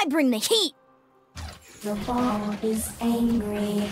I bring the heat. The ball is angry.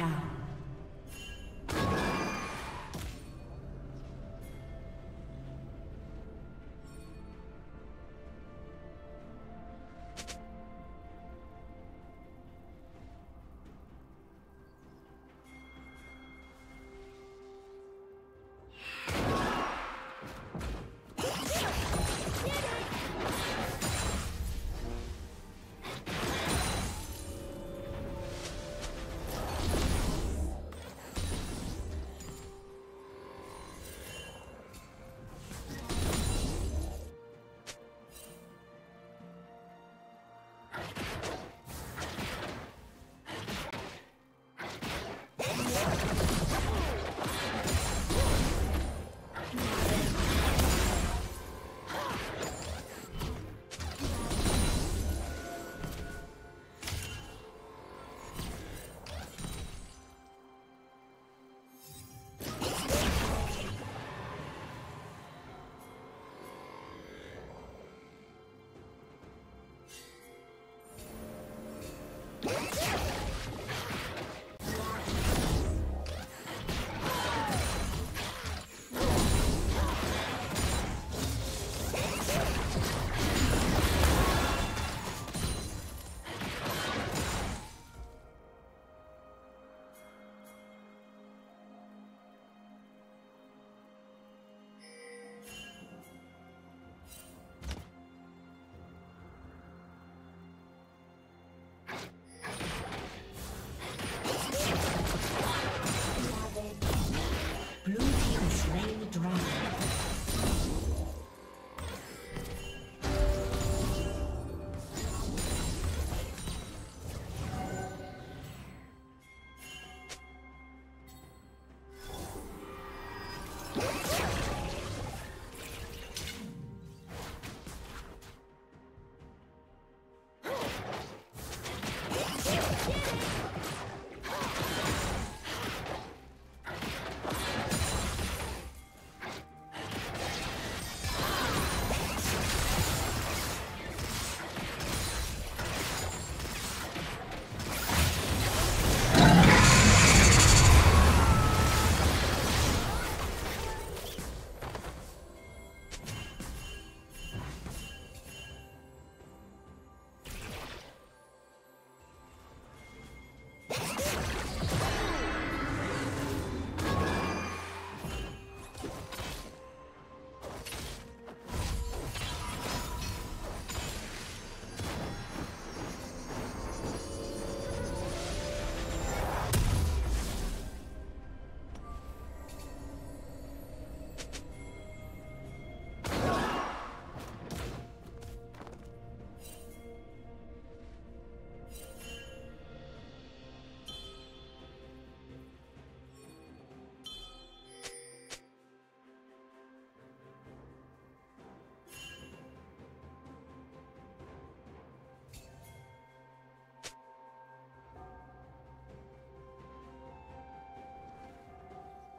down.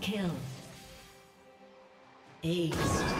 Kill. Ace.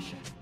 Slain